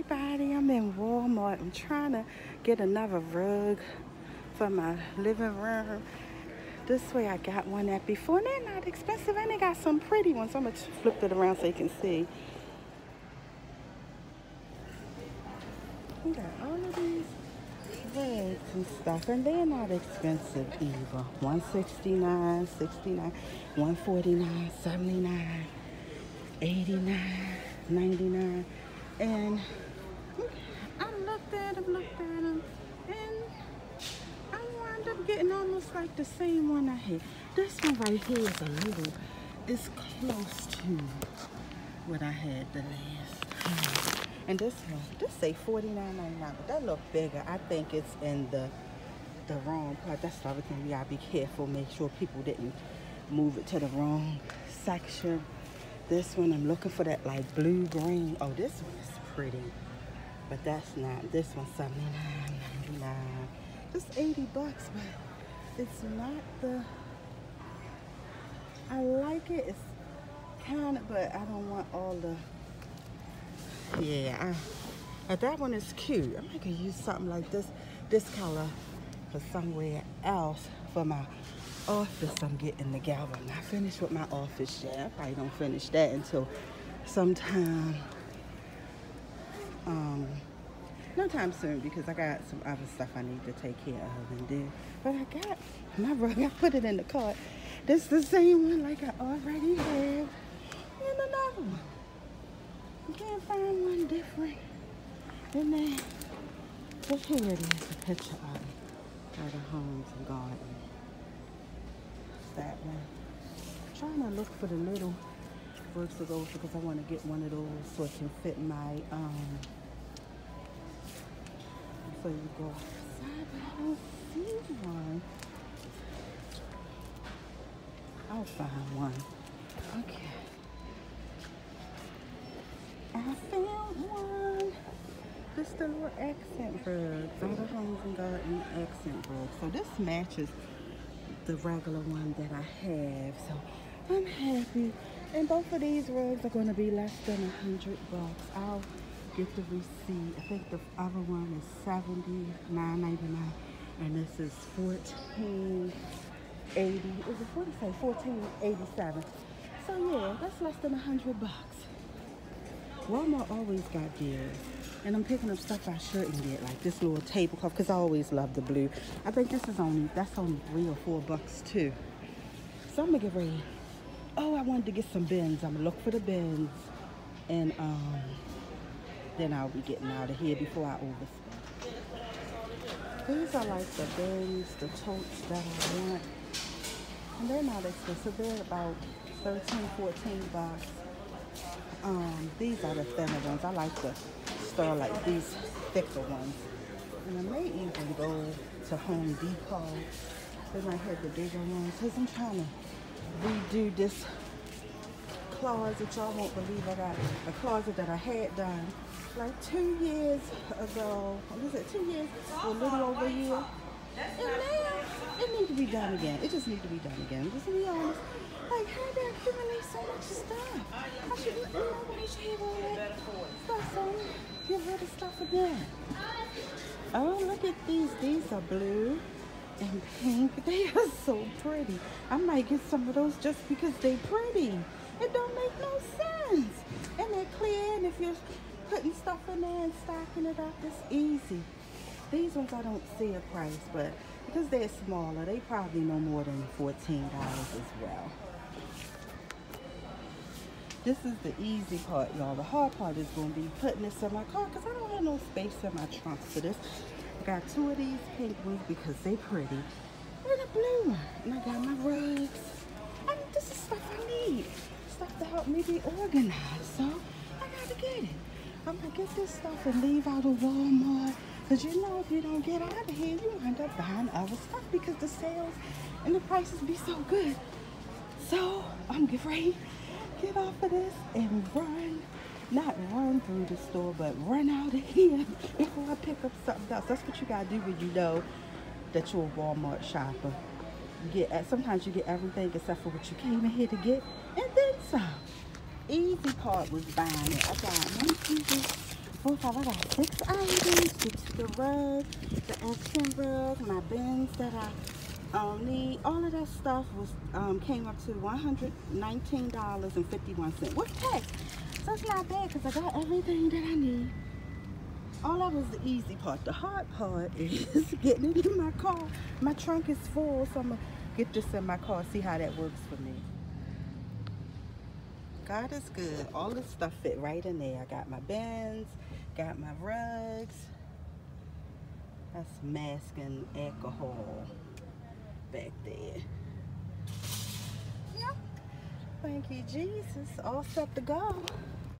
cart. I'm in Walmart. I'm trying to get another rug for my living room. This way I got one that before and they're not expensive and they got some pretty ones. I'm gonna flip it around so you can see. We got all of these rugs and stuff and they're not expensive either. 169, 69, 149, 79, 89, 99 and I looked at them, looked at them and I wound up like the same one I had. This one right here is a little, it's close to what I had the last time. And this one, this say $49.99, but that look bigger. I think it's in the the wrong part. That's thing. We gotta be careful. Make sure people didn't move it to the wrong section. This one, I'm looking for that like blue green. Oh, this one is pretty, but that's not. This one's 79.99. Just 80 bucks, but it's not the. I like it. It's kind of, but I don't want all the yeah I, that one is cute I might could use something like this this color for somewhere else for my office I'm getting together I'm not finished with my office yet I probably don't finish that until sometime um no time soon because I got some other stuff I need to take care of and do but I got my rug I put it in the cart this the same one like I already have and another one you can't find one different than that. But here it is, a picture of it. Of the homes and garden. That one. I'm trying to look for the little those because I want to get one of those so it can fit my um so you go outside, but I don't see one. I'll find one. Okay. I found one. This the little accent rug. Better Homes and Garden accent rug. So this matches the regular one that I have. So I'm happy. And both of these rugs are going to be less than a hundred bucks. I'll get the receipt. I think the other one is $79.99 and this is $14.80. Is it 40 say $14.87? So yeah, that's less than a hundred bucks. Walmart always got deals. And I'm picking up stuff I shouldn't get, like this little tablecloth, because I always love the blue. I think this is only, that's only three or four bucks too. So I'm gonna get ready. Oh, I wanted to get some bins. I'm gonna look for the bins. And um, then I'll be getting out of here before I overspend. These are like the bins, the totes that I want. And they're not expensive. They're about 13, 14 bucks. Um, these are the thinner ones. I like to store like these thicker ones. And I may even go to Home Depot. They might have the bigger ones. Because I'm trying to redo this closet. Y'all won't believe I got a closet that I had done like two years ago. What is it? Two years or a little over a year. And now it needs to be done again. It just needs to be done again. Just to be honest. Like, how I accumulate so much stuff? I should, you know, should have all that stuff, so get rid of stuff again. Oh, look at these. These are blue and pink. They are so pretty. I might get some of those just because they're pretty. It don't make no sense. And they're clear, and if you're putting stuff in there and stacking it up, it's easy. These ones I don't see a price, but because they're smaller, they probably no more than $14 as well. This is the easy part, y'all. The hard part is going to be putting this in my car because I don't have no space in my trunk for this. I got two of these pink ones because they pretty. And a blue one. And I got my rugs. I this is stuff I need. Stuff to help me be organized. So, I got to get it. I'm to get this stuff and leave out of Walmart. Because you know, if you don't get out of here, you wind up buying other stuff because the sales and the prices be so good. So, I'm getting ready get off of this and run, not run through the store, but run out of here before I pick up something else. That's what you gotta do when you know that you're a Walmart shopper. You get sometimes you get everything except for what you came in here to get, and then some. Easy part was buying it. I got one, two, three, four, five. I got six items, six the rug, the accent rug, my bins that I um, need. All of that stuff was um, came up to $119.51 with tax. So it's not bad because I got everything that I need. All that was the easy part. The hard part is getting it in my car. My trunk is full, so I'm going to get this in my car, see how that works for me. God is good. All this stuff fit right in there. I got my bins, got my rugs. That's masking alcohol back there. Thank you, Jesus. All set to go.